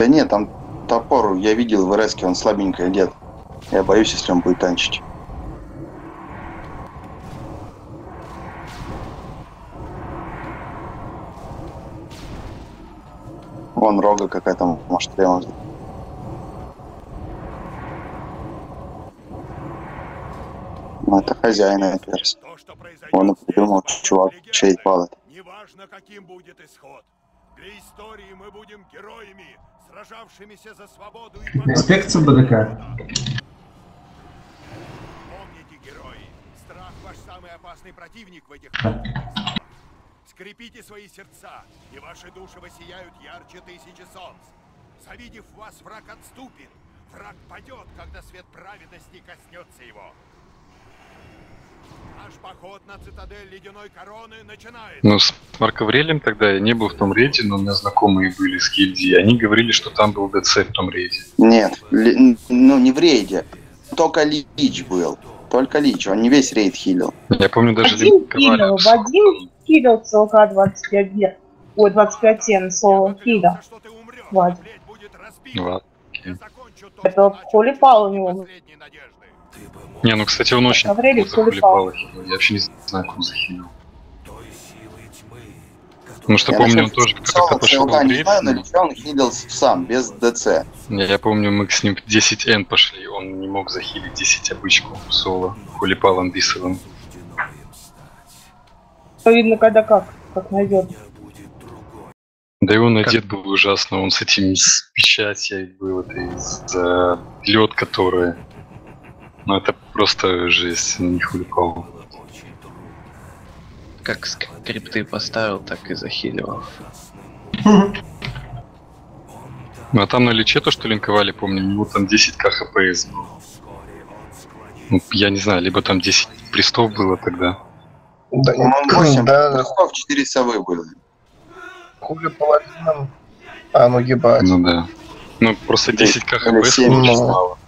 Да нет, там топор, я видел в РСке, он слабенький одет. Я боюсь, если он будет танчить. Вон рога какая-то, может, прямо. Ну, это хозяин Эперс. Он придумал, чувак, чей палат. Неважно, каким будет исход. Для истории мы будем героями, сражавшимися за свободу и Инспекция БДК. Помните, герои, страх ваш самый опасный противник в этих. Скрепите свои сердца, и ваши души воссияют ярче тысячи солнц. Завидев вас, враг отступит. Враг падет, когда свет праведности коснется его. Ну, с Марко Аврелием тогда я не был в том рейде, но у меня знакомые были с гильдии. Они говорили, что там был ДЦ в том рейде. Нет, ли- ну не в рейде. Только Лич был. Только Лич, он не весь рейд хилил. Я помню даже Один хилил, в Вадим хилил целка 25 лет. Ой, 25 7 соло хиля. Что ты умрешь, Вадь. плеть будет разбита. Ладно. То, Это Холи Пал у него. Не, ну, кстати, он очень Аврелий хилил. Я вообще не знаю, как он захилил. Потому что Я помню, он тоже как-то пошел в не знаю, но он хилил сам, без ДЦ. не, Я помню, мы с ним в 10Н пошли, он не мог захилить 10 обычку соло Хулипалом бисовым. Видно, когда как, как найдет. Да и он одет был ужасно, он с этим с печатью был, это из лед, который... Ну это просто жесть, не Хулипал. Как скрипты поставил, так и захиливал. Ну а там на личе то, что линковали, помню, у него там 10к хпс был. Ну, я не знаю, либо там 10 престов было тогда. Да, Он 8 да, прыжков, 4 совы было. хули паладином. А, ну ебать. Ну да. Ну просто 10к Или хпс Ну. мало.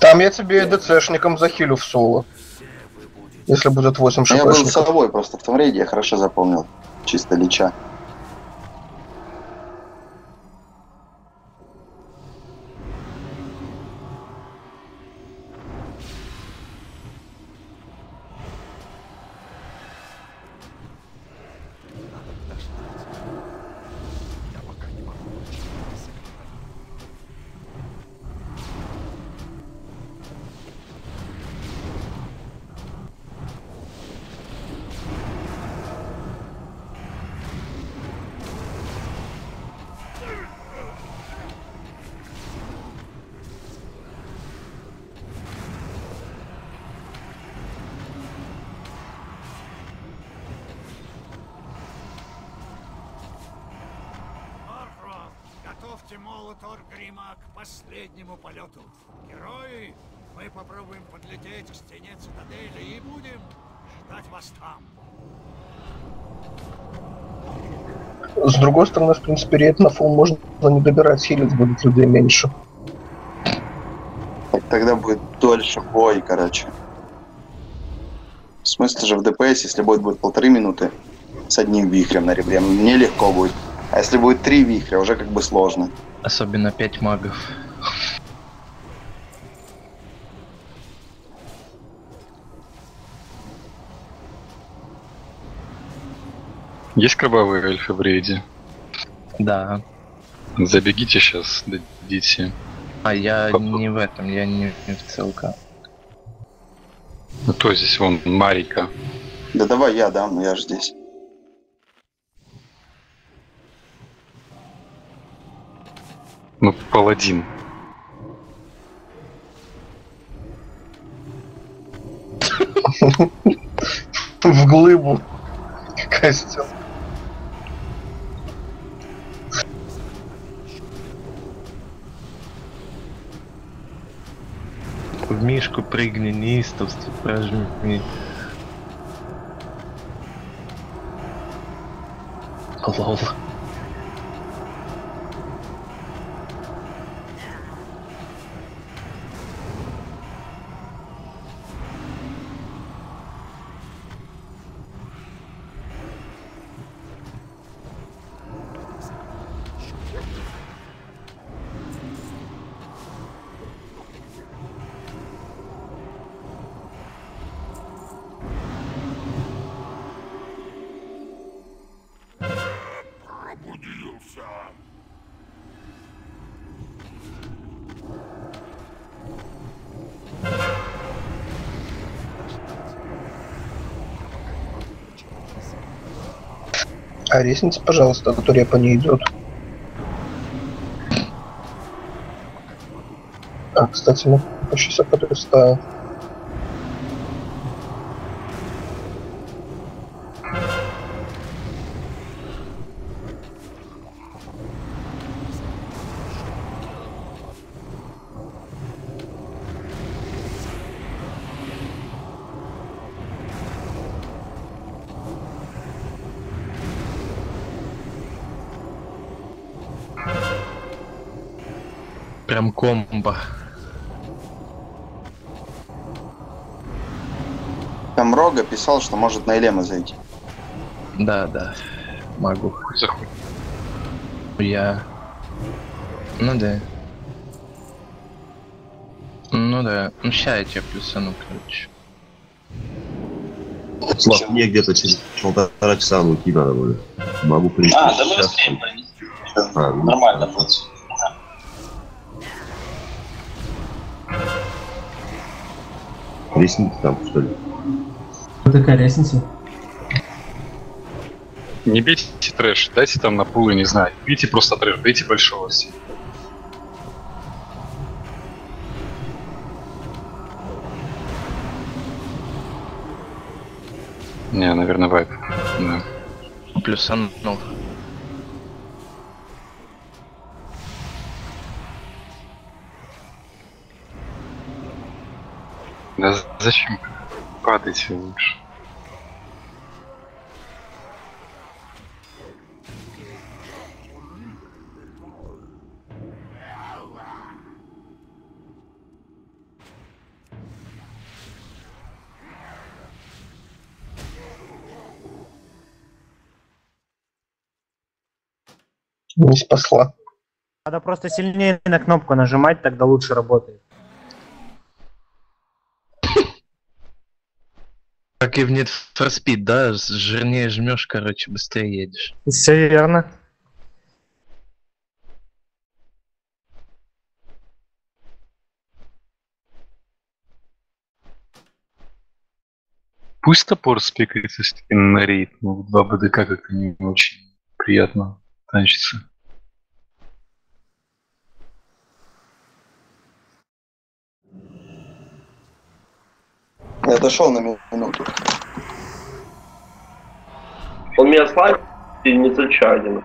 Там я тебе ДЦшником захилю в соло. Если будет 8 Я был шпшников. совой просто в том рейде, я хорошо запомнил. Чисто Лича. Принципе, рейд на фул можно не добирать, хилить будет людей меньше. Так тогда будет дольше бой, короче. В смысле же в ДПС, если будет, будет полторы минуты с одним вихрем на ребре, мне легко будет. А если будет три вихря, уже как бы сложно. Особенно 5 магов. Есть кровавые эльфы в рейде? Да. Забегите сейчас, дадите. А я Поп- не в этом, я не, не в целка. Ну то здесь вон Марика. Да давай я дам, я же здесь. Ну, паладин. В глыбу. Костюм. В мишку прыгни, неистовство прожми. Лол. А ресница, пожалуйста, а то репа не идет. А, кстати, сейчас я подверстаю. Прям комбо. Там Рога писал, что может на Элема зайти. Да, да. Могу. Я... Ну да. Ну да. Ну ща я тебя плюсану, короче. Слав, мне где-то через полтора часа уйти надо будет. Могу прийти. А, да мы успеем пронести. А, ну, Нормально будет. Лестница там, что ли? такая лестница? Не бейте трэш, дайте там на пулы, не знаю. Бейте просто трэш, бейте большого все. Не, наверное, вайп. Да. Плюсанул. Да зачем падайте лучше? Не спасла. Надо просто сильнее на кнопку нажимать, тогда лучше работает. Как и в Need for Speed, да? С- Жирнее жмешь, короче, быстрее едешь. Все верно. Пусть топор спекается все-таки на рейд, но в 2 БДК как-то не очень приятно танчится. Я дошел на ми- минуту. Он меня слайд и не зачаден.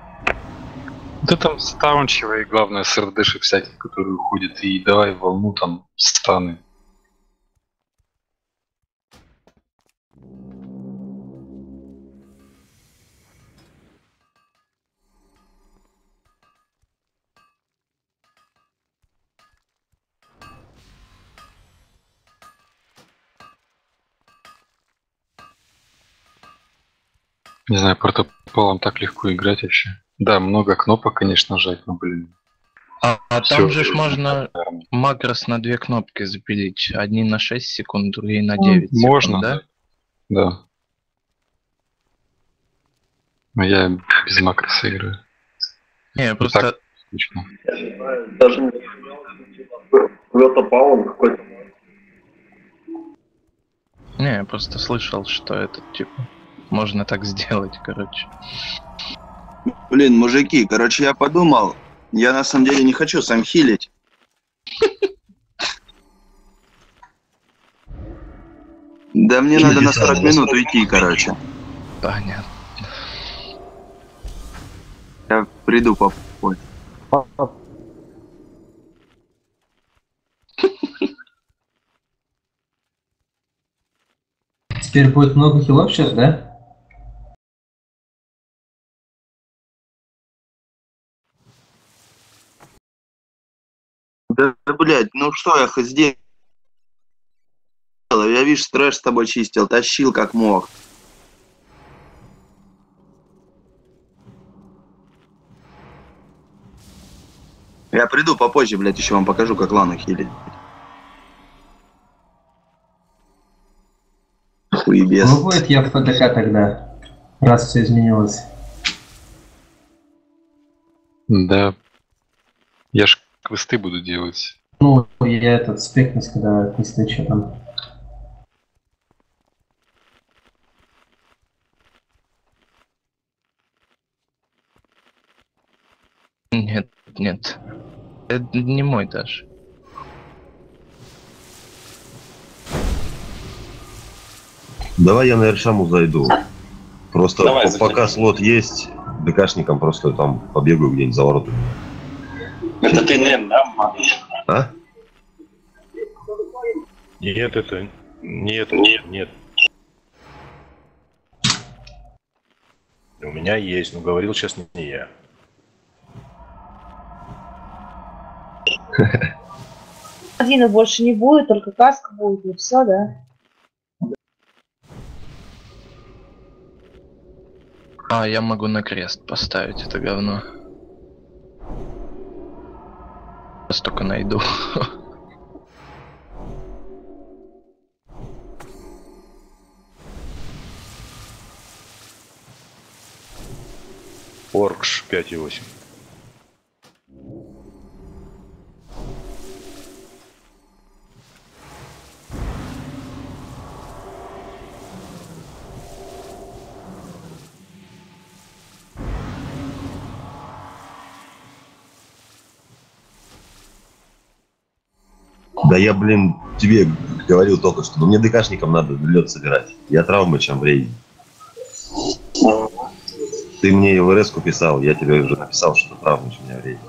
Да там стаунчивая и главное с РДшек всяких, которые уходят, и давай волну там станы. Не знаю, протополом так легко играть вообще. Да, много кнопок, конечно, жать, но, блин. А, а всё, там же ж можно наверное. макрос на две кнопки запилить. Одни на 6 секунд, другие на 9 секунд, Можно, да? Да. Но я без макроса играю. Не, просто... так. Отлично. Даже не Вёта какой-то. Не, я просто слышал, что это, типа, можно так сделать, короче. Блин, мужики, короче, я подумал, я на самом деле не хочу сам хилить. Да мне надо на 40 минут уйти, короче. Понятно. Я приду по Теперь будет много хилов сейчас, да? Да, да, блядь, ну что я хоть сделал? Я, видишь, трэш с тобой чистил, тащил как мог. Я приду попозже, блядь, еще вам покажу, как лану хилить. Хуебес. Ну будет я в ПДК тогда, раз все изменилось. Да. Я ж квесты буду делать. Ну, я этот спекнусь, когда квесты что там. Нет, нет. Это не мой даже. Давай я на Эршаму зайду. Просто Давай, заходи. пока слот есть, ДКшником просто там побегаю где-нибудь за воротами. Это ты, Нэн, да? А? Нет, это... Нет, нет, нет. У меня есть, но говорил сейчас не не я. Один больше не будет, только каска будет, и все, да? А, я могу на крест поставить это говно. Сейчас только найду. Оркш 5,8. Да я, блин, тебе говорил только что, но мне ДКшникам надо лед собирать. Я травмы, чем времени. Ты мне в РС писал, я тебе уже написал, что травмы, чем меня времени.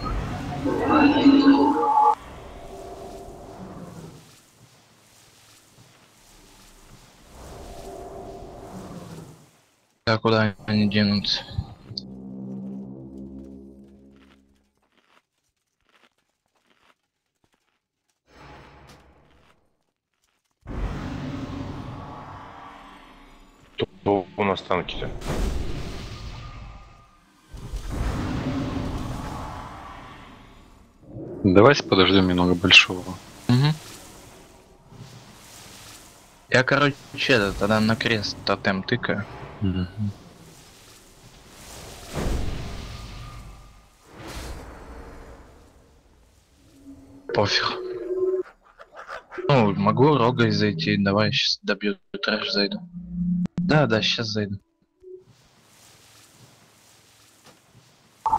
А куда они денутся? Кто у нас танки-то? Давайте подождем немного большого. Мгм. Я, короче, это, тогда на крест тотем тыкаю. Пофиг. Ну, могу рогой зайти, давай сейчас добью трэш зайду. Да, да, сейчас зайду.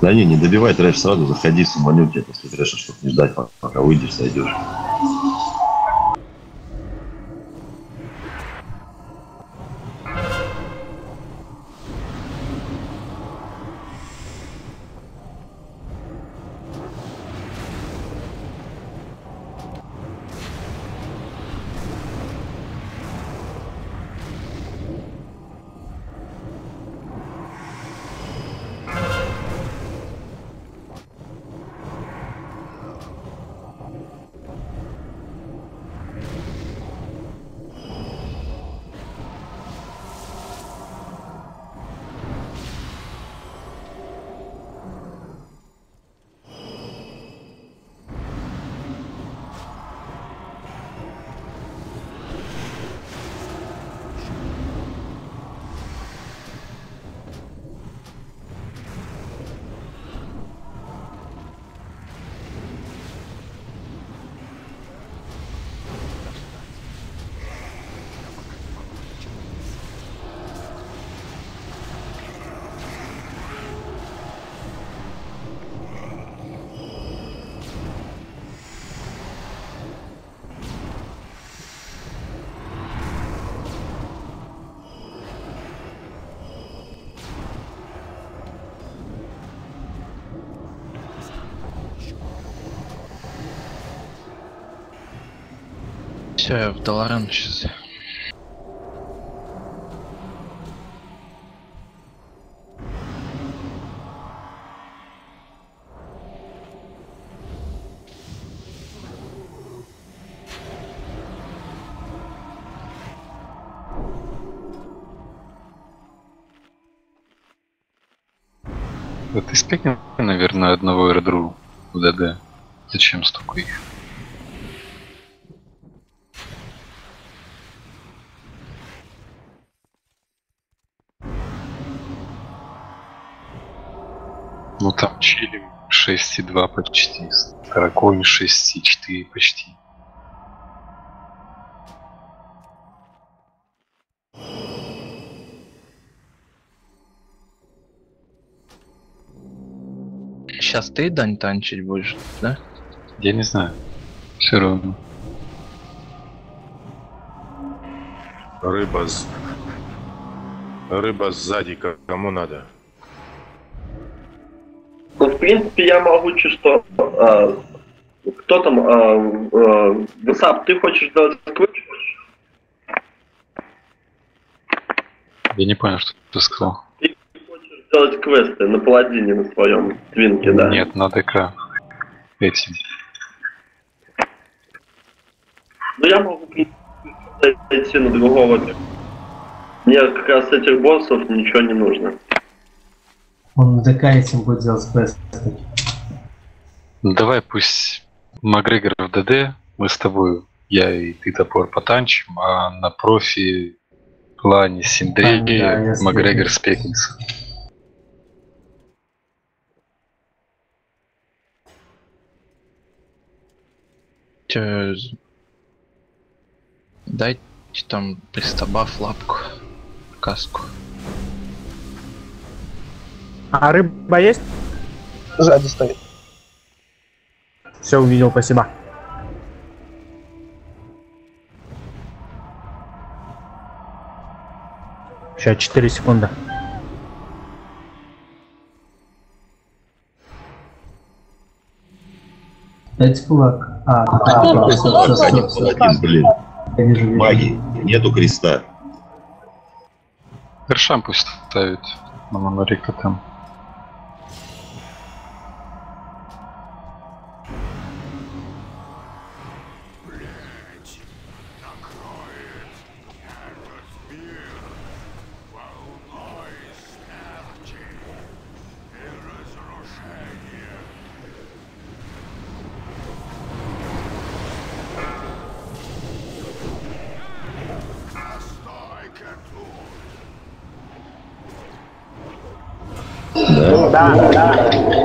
Да не, не добивай трэш сразу, заходи, суманю тебя после трэша, чтобы не ждать, пока выйдешь, зайдешь. Все, в Долоран сейчас. Да ты спекнем, наверное, одного эрдру в ДД. Зачем столько их? 6,2 почти, Таракони 6,4 почти. сейчас ты, Дань, танчить будешь, да? Я не знаю. Все равно. Рыба с... Рыба сзади, кому надо? Ну, в принципе, я могу чисто... а, кто там? А, а, Высап, ты хочешь сделать сквич? Я не понял, что ты сказал. Сделать квесты на паладине на своем твинке, да? Нет, на ДК. Эти. Ну, я могу, зайти на другого. Мне как раз этих боссов ничего не нужно. Он в ДК этим будет делать квест. Ну, давай пусть Макгрегор в ДД, мы с тобой, я и ты топор потанчим, а на профи плане Синдрей, А, да, я Макгрегор спекнется. Чё, з- Дайте там пристабаф лапку, каску. А рыба есть? Сзади стоит. Все увидел, спасибо. Сейчас 4 секунды. Дайте кулак. А, А, паладин, всё. блин. Маги, нету креста. Вершам пусть ставит на монорика там. Да,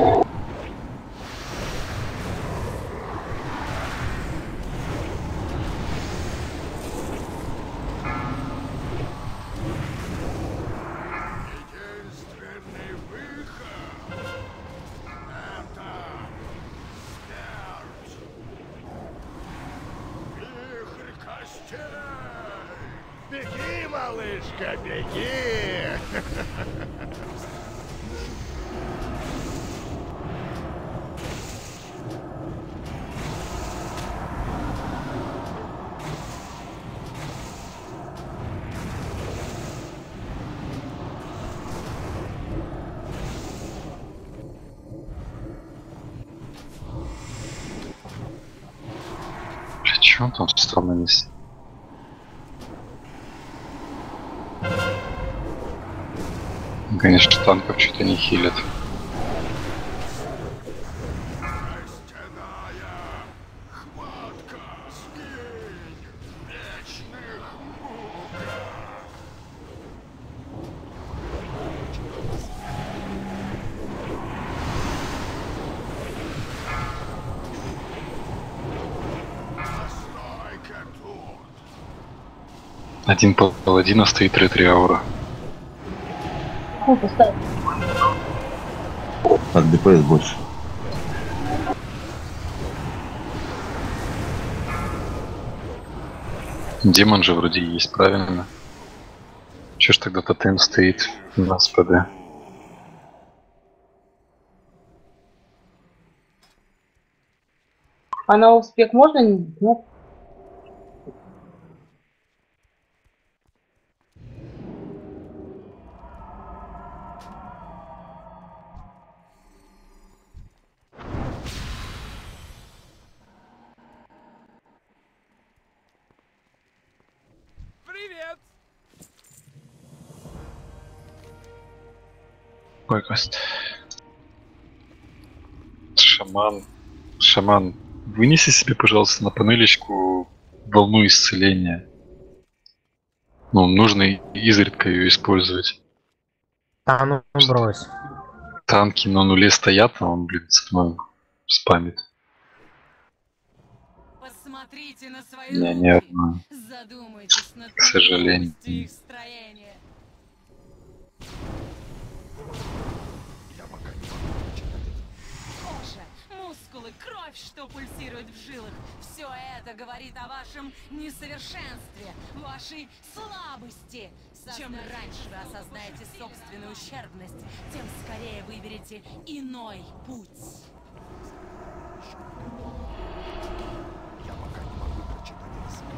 Конечно, танков что-то не хилят. Один паладина стоит ретри Хуй поставь. От ДПС больше. Демон же вроде есть, правильно? Чё ж тогда тотем стоит на СПД? А на успех можно? Нет. Какой квест? Шаман. Шаман, вынеси себе, пожалуйста, на панелечку волну исцеления. Ну, нужно и- изредка ее использовать. А ну брось. Танки на нуле стоят, а он, блин, спамит. спамит. Посмотрите на Не, руки. не одна. К сожалению. Кровь, что пульсирует в жилах. Все это говорит о вашем несовершенстве, вашей слабости. Чем раньше вы осознаете собственную ущербность, тем скорее выберете иной путь. Я пока не могу прочитать язык.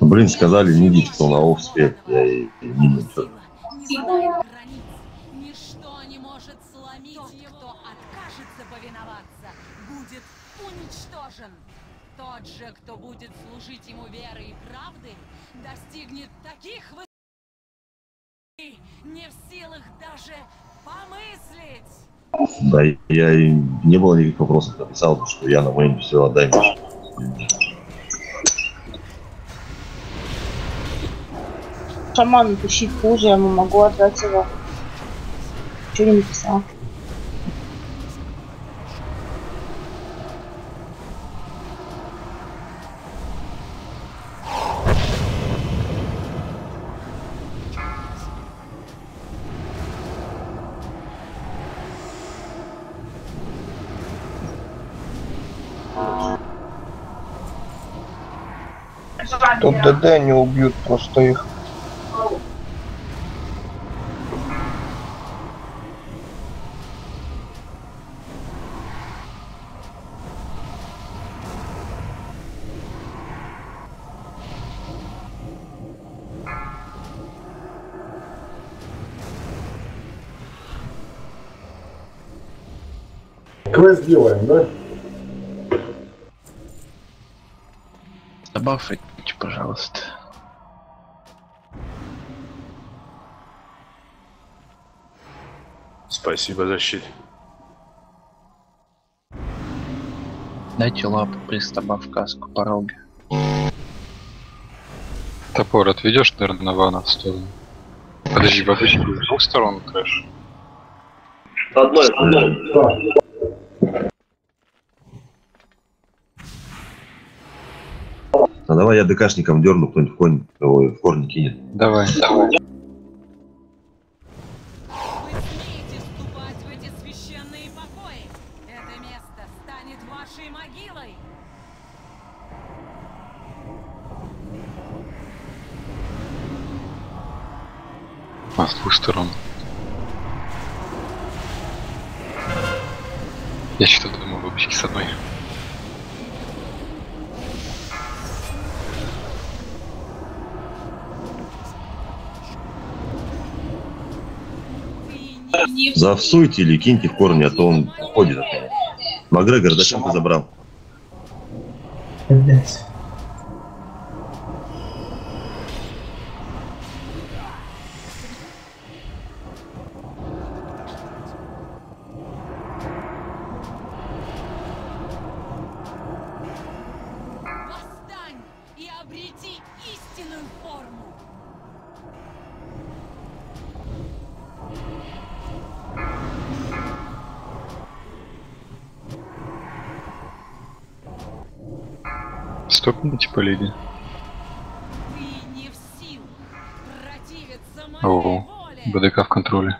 Блин, сказали, не идите, кто на оф спеть. Я и и не ничего. не знает границ. Ничто не может сломить Тот, кто откажется повиноваться, будет уничтожен. Тот же, кто будет служить ему верой и правдой, достигнет таких высот, не в силах даже помыслить. Да, я и не было никаких вопросов, написал, что я на мейне все отдай мне. Шаман тащить хуже, я могу отдать его. Че не написал? Тут ДД не убьют просто их. Квест делаем, да? Добавьте, пожалуйста. Спасибо за щит. Дайте лапу, пристабав каску пороге. Топор отведешь, наверное, на вана в сторону. Подожди, в обычно с двух сторон трэш. Одной, одной. А давай я ДКшником дерну, кто-нибудь в ой, в корни кинет. Давай. Вы Завсуйте или киньте в корни, а то он уходит от меня. Макгрегор, зачем ты забрал? Блять. Стопните по лиге. Ты не в силах противиться моей О. БДК в контроле.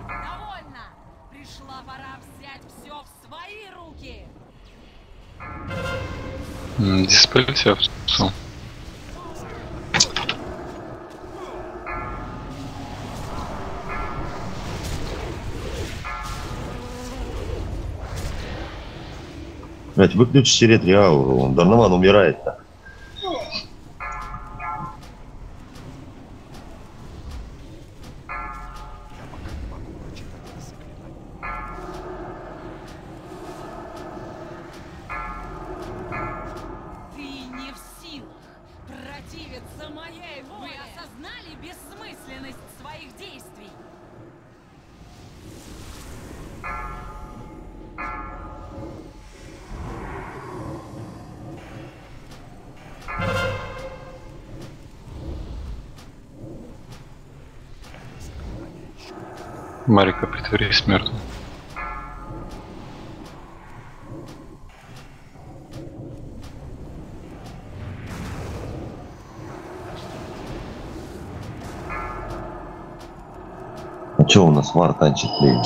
Довольно. Пришла пора всё. Блять, выключите ретриал, он Дарнован умирает-то. Марика притвори смертным. А что у нас вар танчит, блин?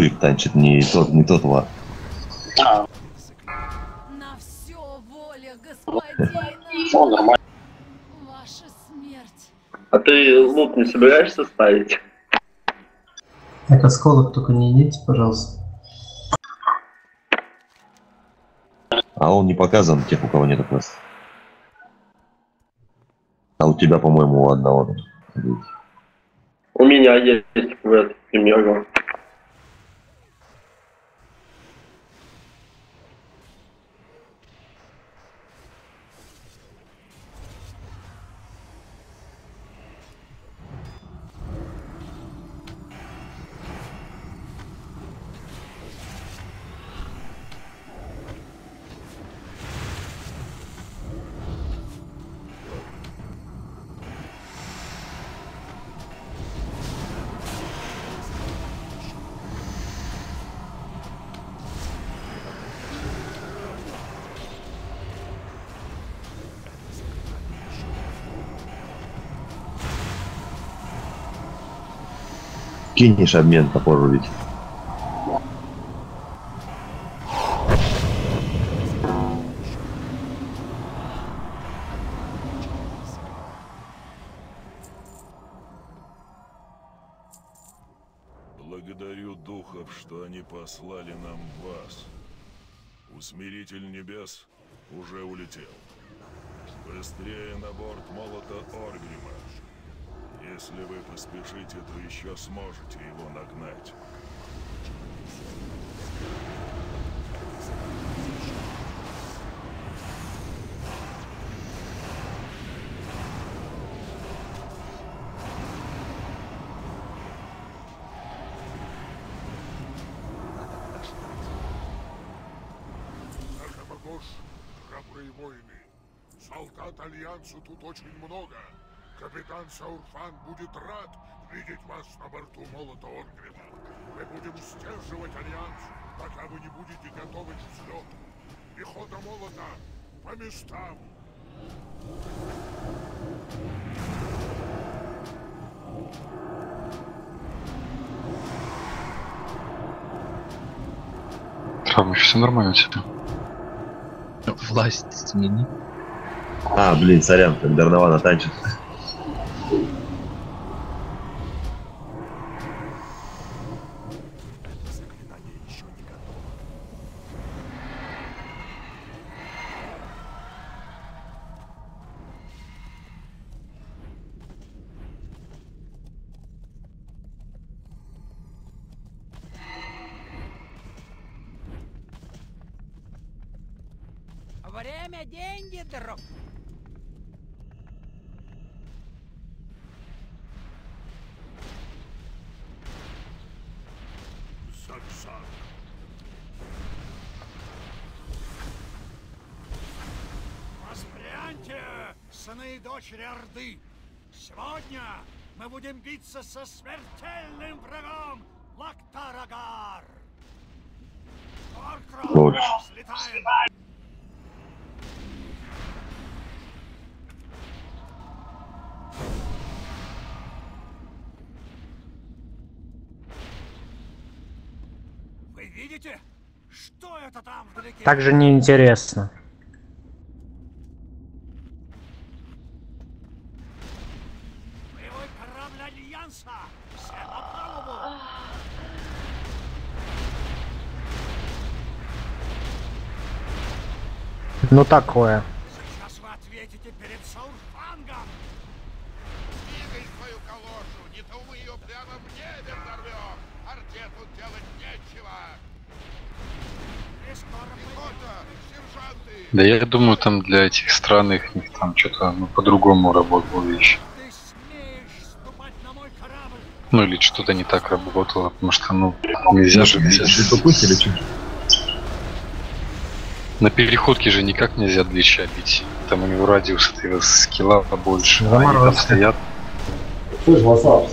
Фурик танчит не тот, не тот вар. На все воля господина. Нормально. Ваша смерть. А ты лут не собираешься ставить? Так, осколок только не идите, пожалуйста. А он не показан тех, у кого нет квеста. А у тебя, по-моему, у одного. У меня есть квест, к Кинешь обмен топор рубить. Благодарю духов, что они послали нам вас. Усмиритель небес уже улетел. Быстрее на борт молота Оргрима. Если вы поспешите, то еще сможете его нагнать. Солдат Альянсу тут очень много. Капитан Саурфан будет рад видеть вас на борту молота Оргрима. Мы будем сдерживать Альянс, пока вы не будете готовы к взлету. Пехота молота по местам. Травма, все нормально у тебя. Власть смени. А, блин, сорян, как Дарнована танчит. Биться со смертельным врагом Лактарагар! Оркрон! Вы видите? Что это там вдалеке? Так же неинтересно. Боевой корабль Альянса! Все на палубу! Ну такое. Сейчас вы ответите перед Саурфангом! Двигай свою калошу, не то мы ее прямо в небе взорвем. Арте тут делать нечего. Пехота, сержанты, Да я думаю, там для этих стран их них там что-то ну, по-другому работало еще. Ну или что-то не так работало, потому что ну нельзя же взять. или что? На переходке же никак нельзя длища бить. Там у него радиус этого скилла побольше. А они там стоят. Слышь, Васап.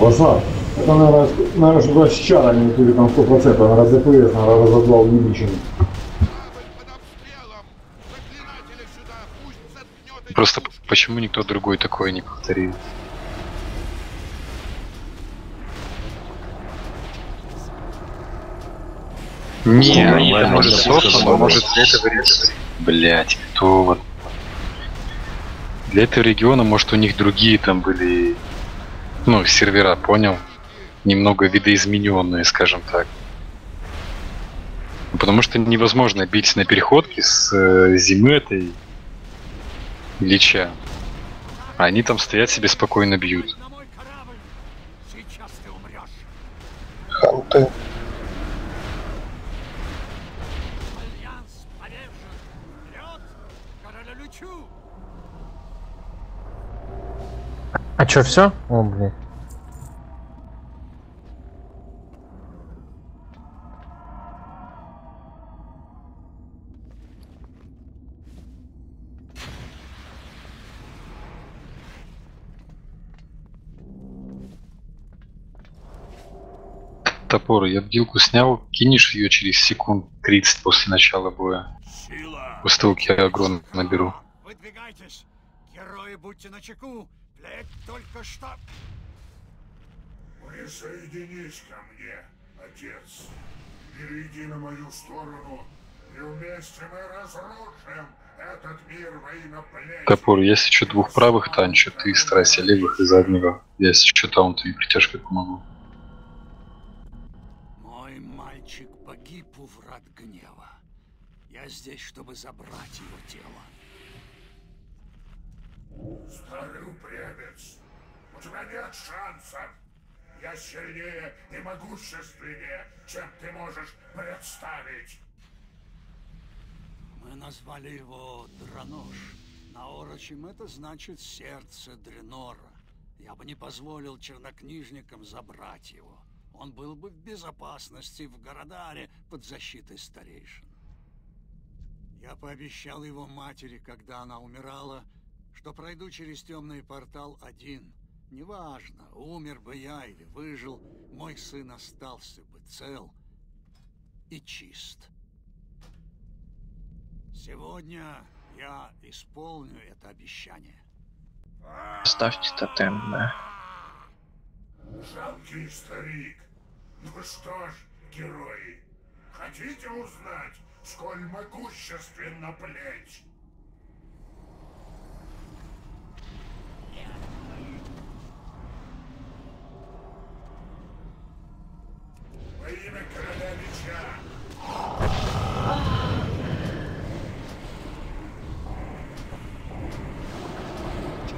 Васап. Это, наверное, наверное что-то с чарами или там 100%, наверное, ДПС, наверное, разослал увеличенный. Просто почему никто другой такое не повторил? Не, Ну, они там, нормально, может, а можно. может для этого региона. Блять, кто вот... Для этого региона, может, у них другие там были, ну, сервера, понял? Немного видоизмененные, скажем так. Ну, Потому что невозможно бить на переходке с э, зимы этой Лича. А они там стоят себе спокойно бьют. Сейчас ты умрешь. Ханты. Короля Лючу! А чё, все? О, блин. Топор, я бдилку снял, кинешь ее через секунд 30 после начала боя. Как я агрон наберу. Выдвигайтесь. Герои, будьте начеку. Плеть только что... Присоединись ко мне, отец. Перейди на мою сторону, и вместе мы разрушим этот мир во имя плети. Топор, если что двух правых танчу, ты старайся левых и заднего. Если что таунтами притяжкой помогу. Мой мальчик погиб у врат гнева. Я здесь, чтобы забрать его тело. Старый упрямец, у тебя нет шансов. Я сильнее и могущественнее, чем ты можешь представить. Мы назвали его Дранош. На орочем это значит сердце Дренора. Я бы не позволил чернокнижникам забрать его. Он был бы в безопасности в Городаре под защитой старейшин. Я пообещал его матери, когда она умирала, что пройду через темный портал один. Неважно, умер бы я или выжил, мой сын остался бы цел и чист. Сегодня я исполню это обещание. Ставьте тотем, да. Жалкий старик. Ну что ж, герои, хотите узнать, сколь могущественна плеть? Во имя короля меча.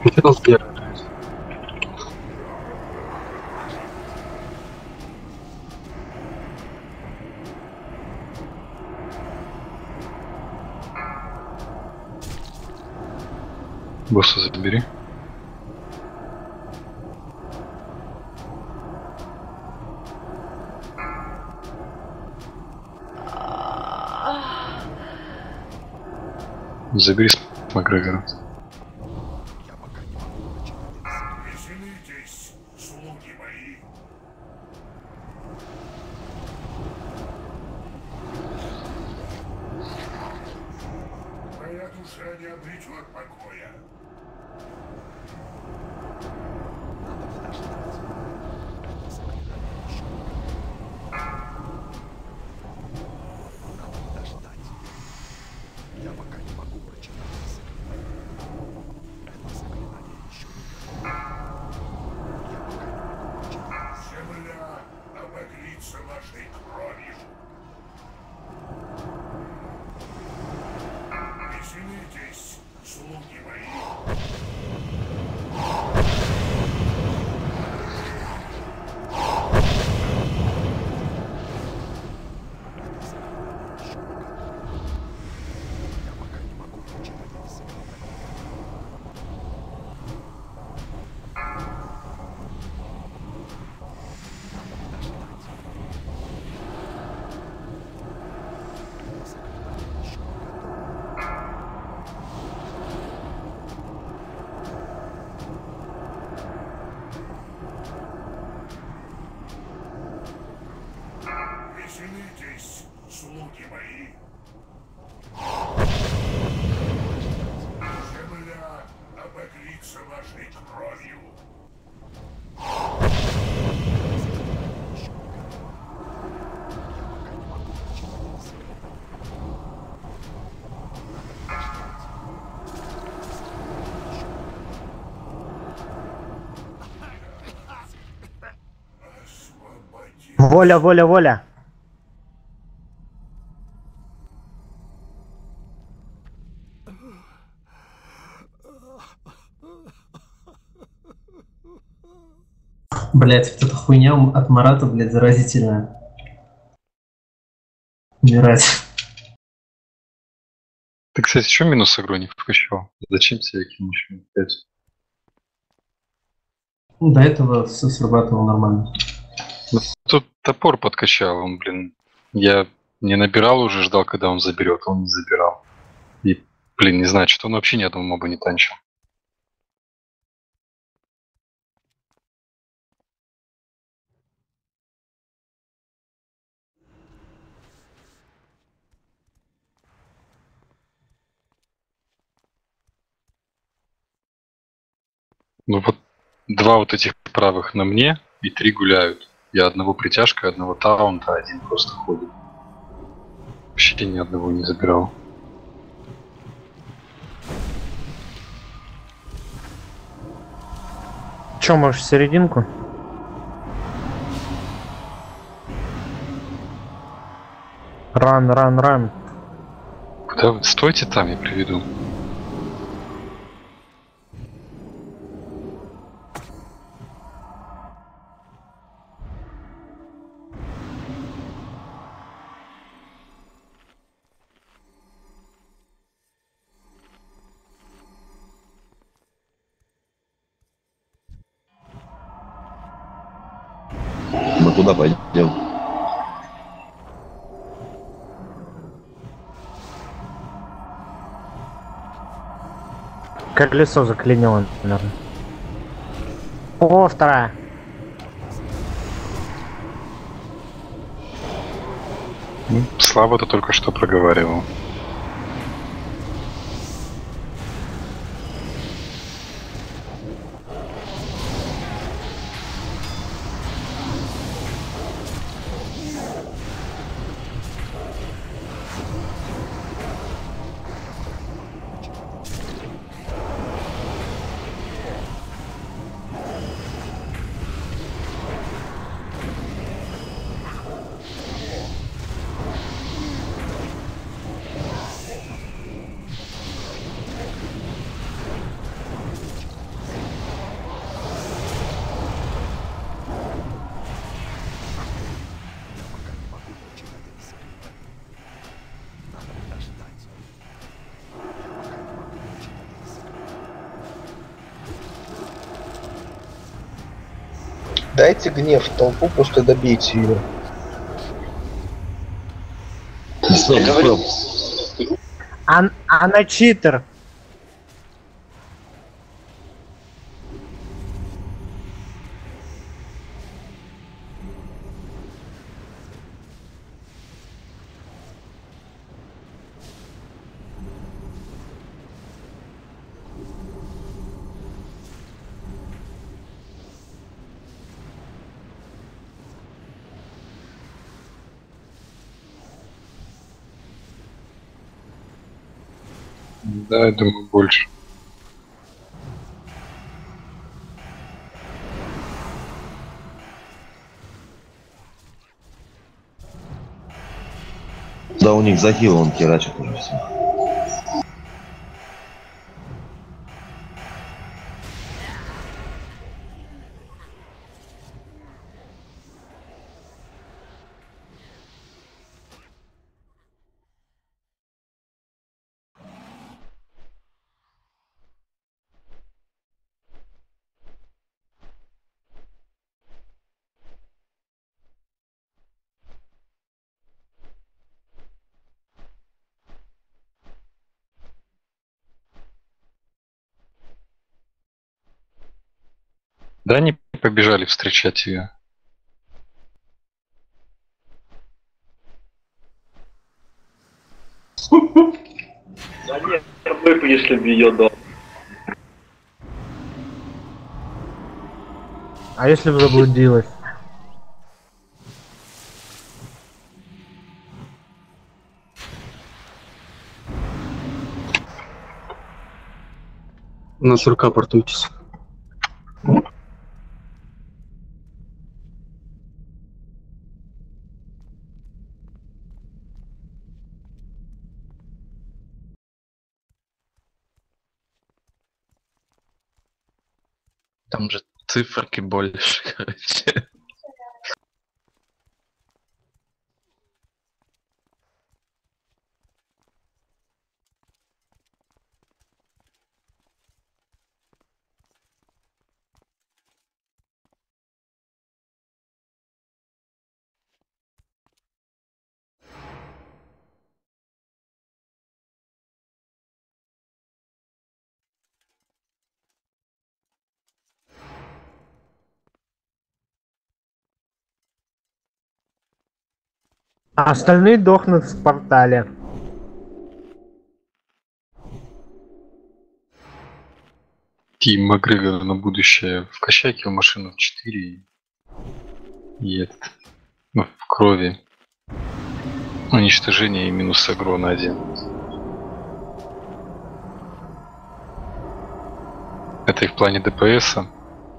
Хотел первый. Босса забери. Забери с Макгрегора. Воля, воля, воля. Блять, вот эта хуйня от Марата, блядь, заразительная. Умирать. Ты, кстати, еще минус игру не включил? Зачем тебе 5? Ну, До этого все срабатывало нормально. Тут топор подкачал, он, блин, я не набирал уже, ждал, когда он заберет, он не забирал. И, блин, не знаю, что он вообще ни одного моба не танчил. Ну вот два вот этих правых на мне и три гуляют. Я одного притяжка, одного таунта, один просто ходит. Вообще ни одного не забирал. Че, можешь в серединку? Ран, ран, ран. Куда вы? Стойте там, я приведу. Колесо заклинило, наверное. О, вторая. Слава то только что проговаривал. Дайте гнев в толпу, просто добейте ее. Стоп, стоп. Она читер. Да, я думаю, больше. Да, у них захил, он херачит уже все. Да, они побежали встречать ее. Да нет, выпьешь ли ее дом. А если бы заблудилась? На сурка портуйтесь. Там же циферки больше, короче. Остальные дохнут в портале. Тим Макгрегор на будущее в машину в 4 и, этот, ну, в крови. Уничтожение и минус агро на один. Это и в плане ДПС,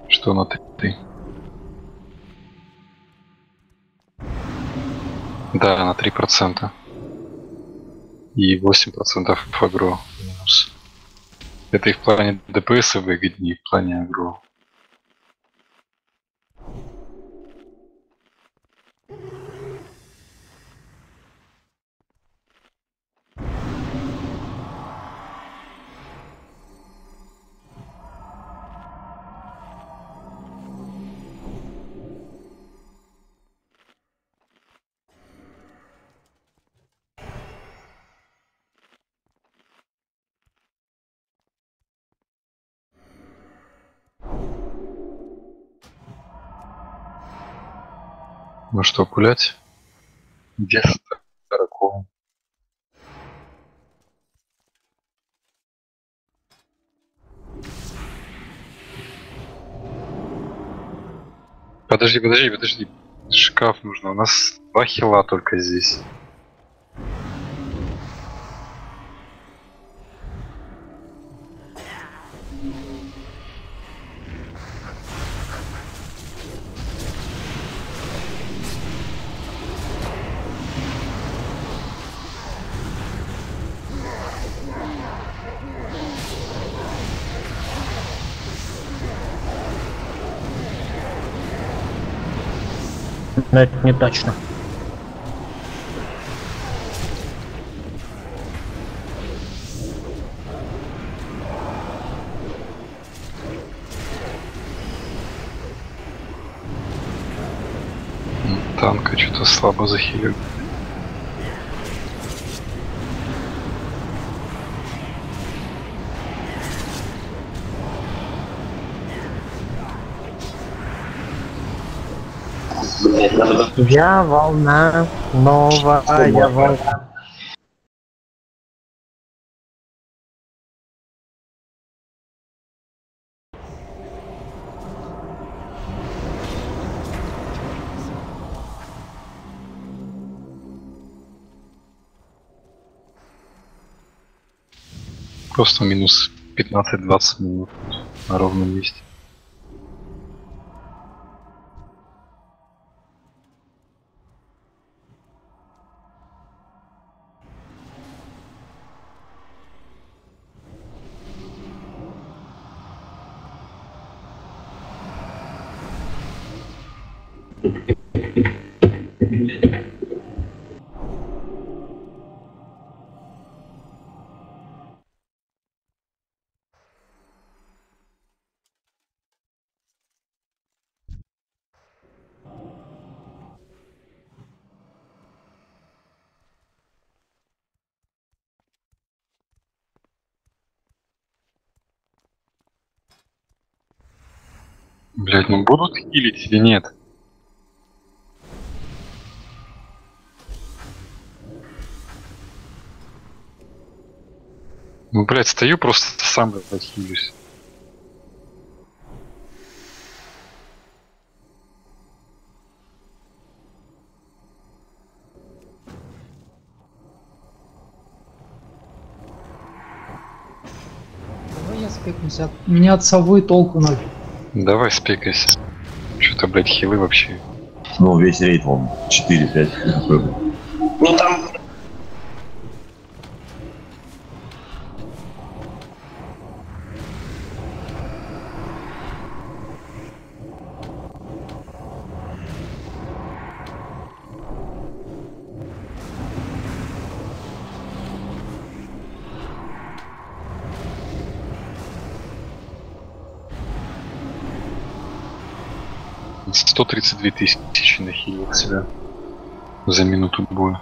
что на 3. Да, на 3%. И 8% агро минус. Это и в плане ДПС выгоднее, и в плане агро. Ну что, гулять? Где Старакова? Подожди, подожди, подожди. Шкаф нужно. У нас два хила только здесь. Но это не точно. Танка что-то слабо захилил. Я волна, новая волна. Просто минус 15-20 минут на ровном месте. Блять, ну будут хилить или нет? Ну, блядь, стою просто сам блядь, хилюсь. Давай я спекнусь. От меня от совы толку ноль. Давай спекайся. Что-то, блядь, хилы вообще. Ну, весь рейд, вон, 4-5 132 тысячи нахилил себя за минуту боя.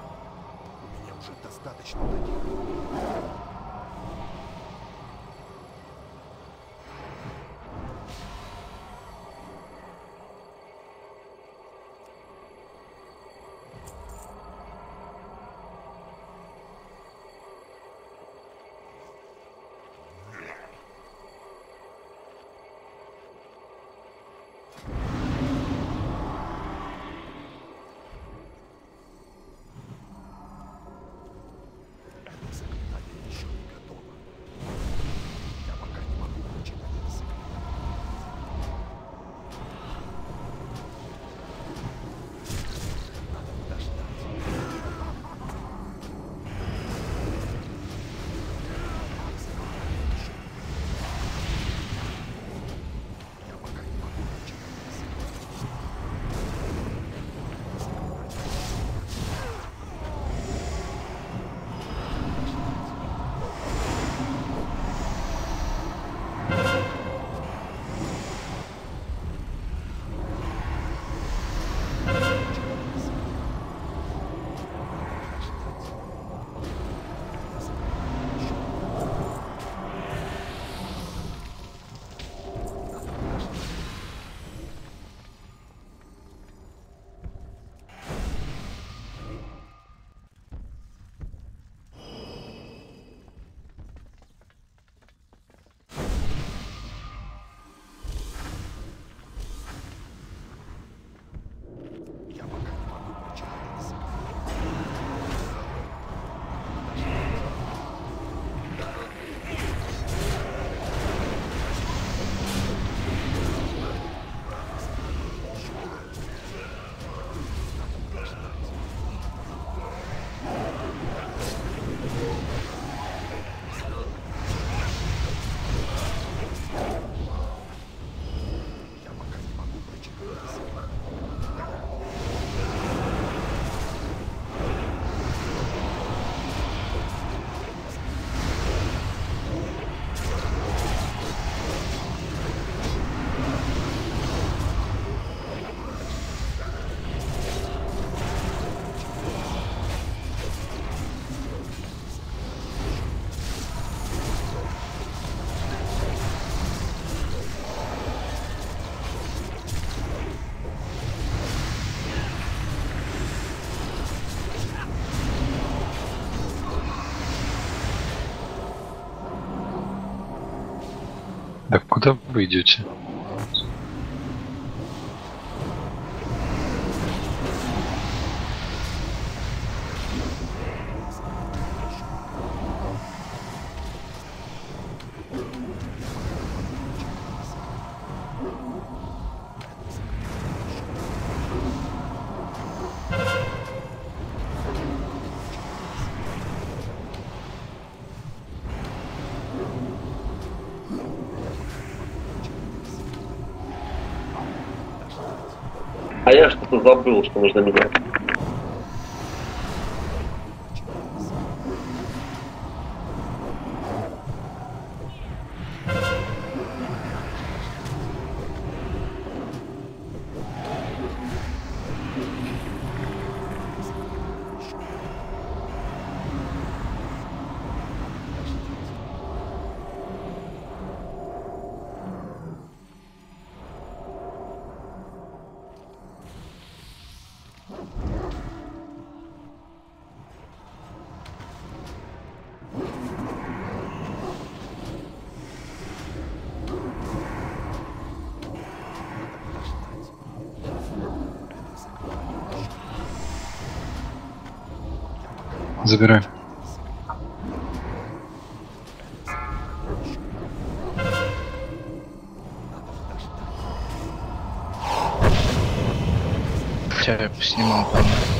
Куда вы? Забыл, что нужно менять. Забирай. Тебя снимал, по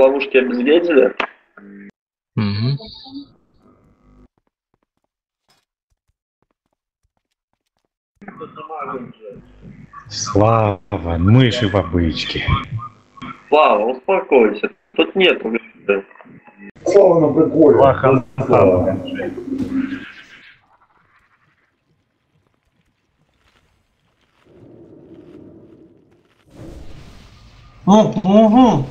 что, ловушки обезвредили? Угу. Слава, мыши в обычке. Слава, успокойся. Тут нет блядь. Слава на приколе. Слава, слава. Угу.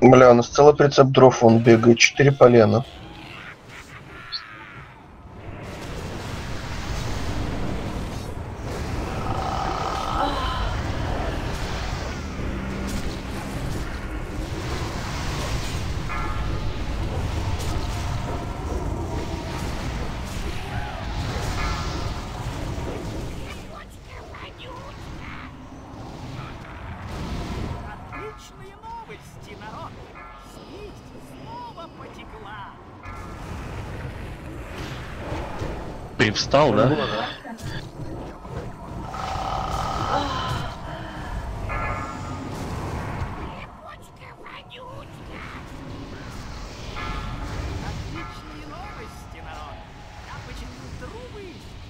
Бля, у нас целый прицеп дров, он бегает, четыре полена.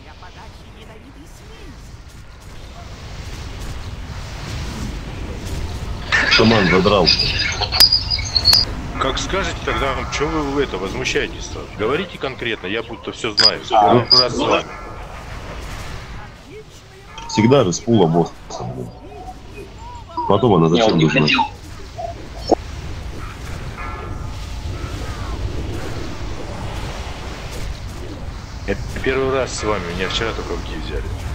Для подачи ядовитой смеси. Шаман задрал. Как скажете, тогда что вы это возмущаетесь-то? Говорите конкретно, я будто все знаю. А. Первый раз с вами. Всегда же с пула босса. Потом она зачем не нужна? хотел. Это первый раз с вами, меня вчера только в руки взяли.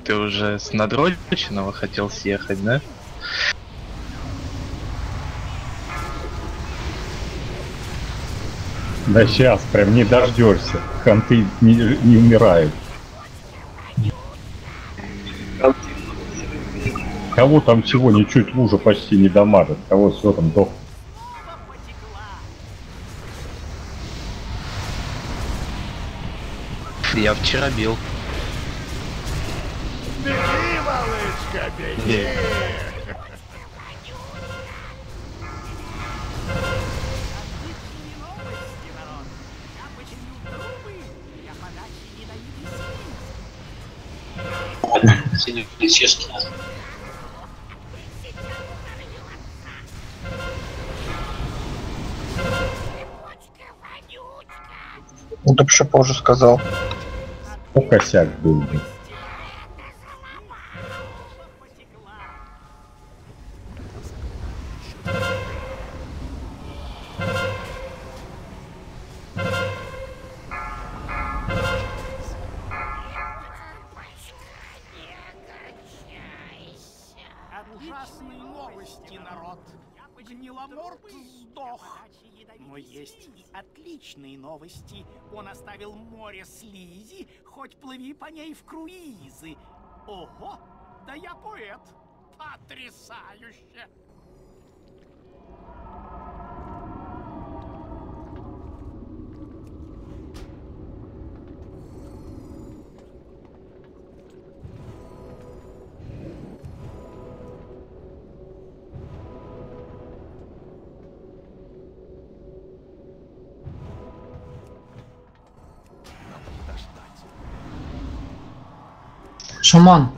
Ты уже с надроченного хотел съехать, да? Да сейчас, прям не дождешься. Ханты не, не умирают. Кого там всего ничуть лужа почти не дамажит, кого все там дох. Я вчера бил. Беги, малышка, беги! Естественно. Ну так что позже сказал. Косяк был. блин. Плыви по ней в круизы. Ого, да я поэт. Потрясающе! Шаман,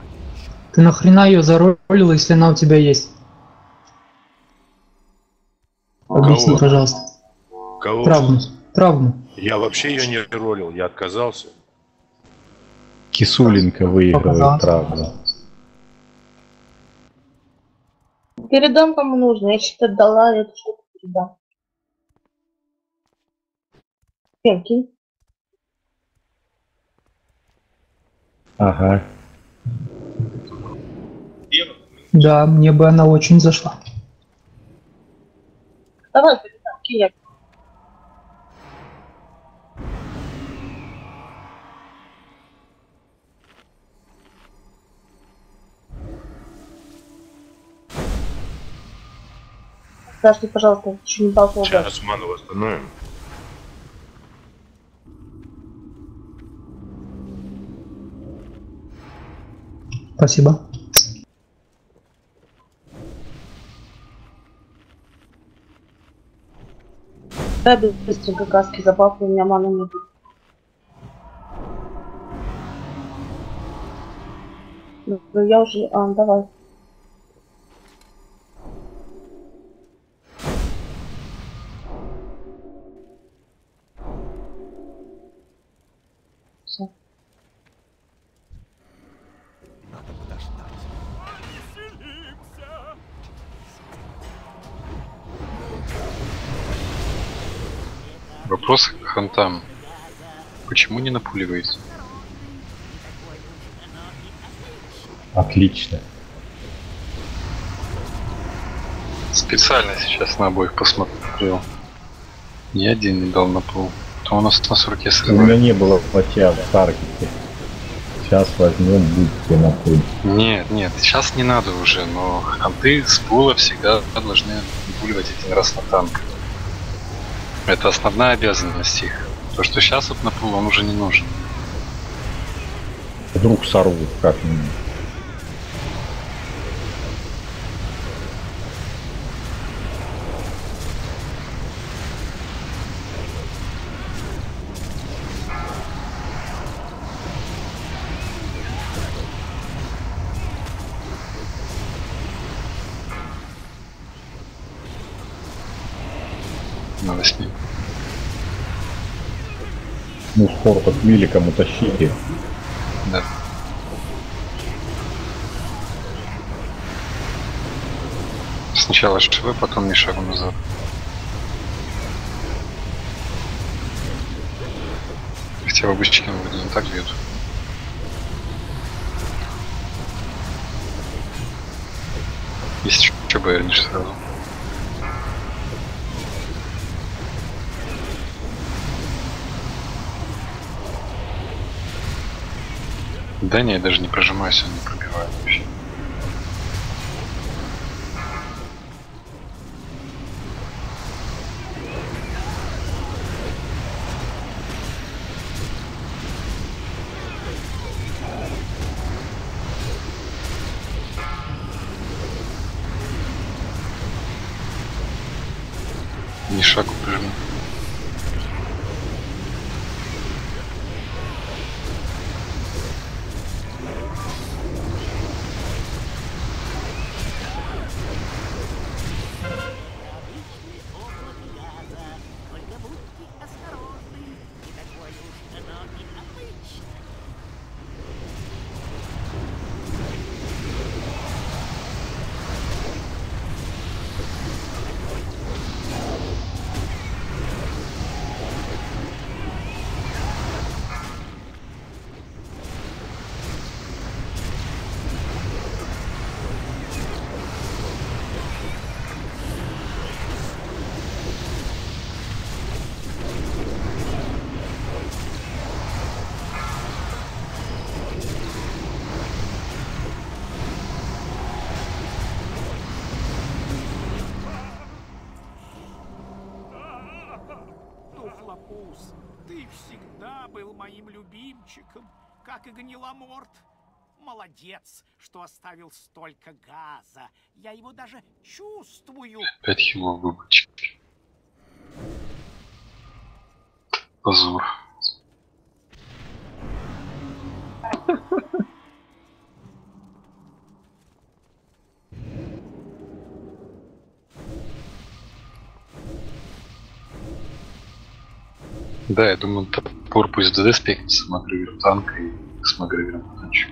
ты нахрена ее заролил, если она у тебя есть? Объясни, Кого? пожалуйста. Кого? Правду. Правду. Я вообще ее не ролил, я отказался. Кисуленко выигрывает, правда. Передам кому нужно, я что-то дала, я что-то передам. Пенки. Ага. Да, мне бы она очень зашла. Давай передам. Подожди, пожалуйста, еще не толкнул. Сейчас ману восстановим. Спасибо. Да, быстренько каски забавки, у меня мана не ну, я уже... А, давай. Хантам. Почему не напуливаете? Отлично. Специально сейчас на обоих посмотрел. Ни один не дал на пол. То у нас на 40 У меня срывает. не было платья в таргете. Сейчас возьмем, будете на пуль. Нет, нет, сейчас не надо уже, но ханты с пула всегда должны напуливать один раз на танк. Это основная обязанность их. То, что сейчас вот на пул, он уже не нужен. Вдруг сорвут как-нибудь. Ну, спор под миликом утащите. Да. Сначала ШВ, потом не шагу назад. Хотя в обычном вроде не так бьют. Есть что боярнишь сразу. Да не, я даже не прожимаюсь, он не пробивает вообще. Всегда был моим любимчиком, как и Гниломорт. Молодец, что оставил столько газа. Я его даже чувствую. Опять его выбычки. Позор. Да, я думаю, топор пусть ДД спекнется с Магрегором танка и с Магрегором ночью.